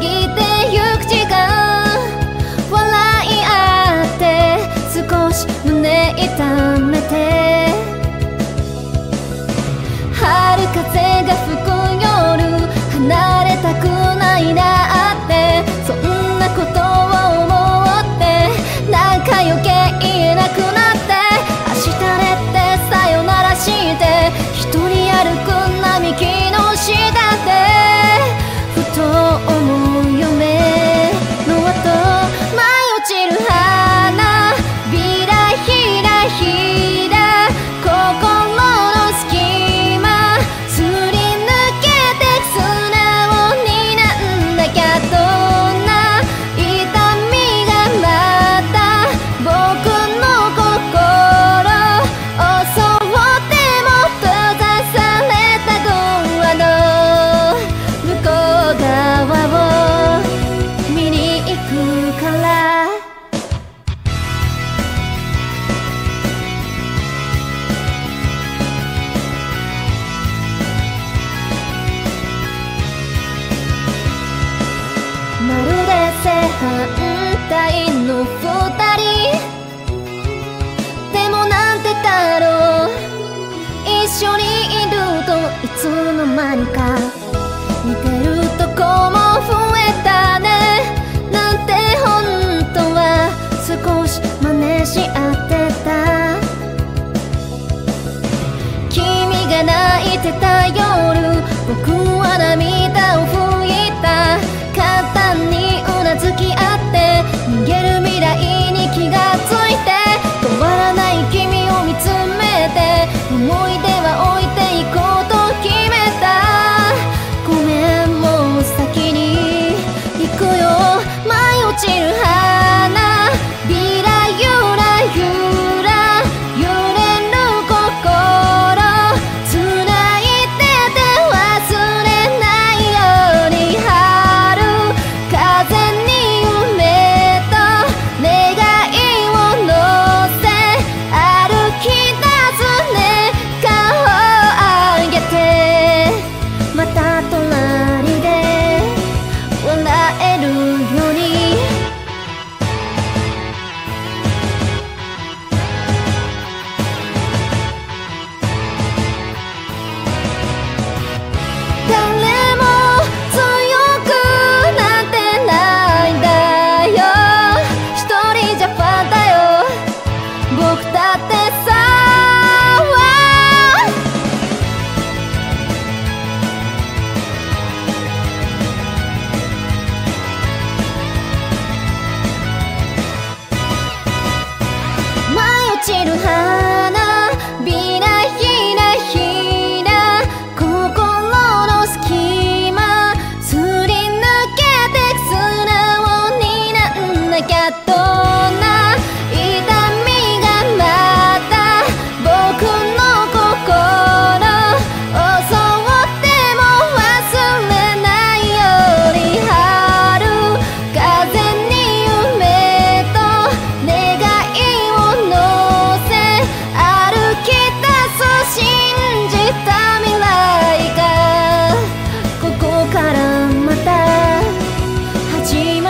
गीते 間にか。似てるとこも増えたね。なんて本当は少し真似し合ってた。君が泣いてた夜僕は涙を拭いた。簡単にうなずき合って逃げる未来に気がついて止わらない君を見つめて思い出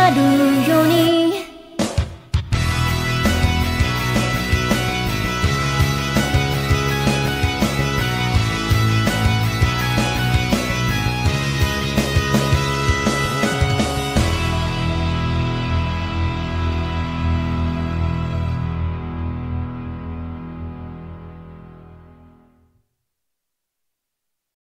madu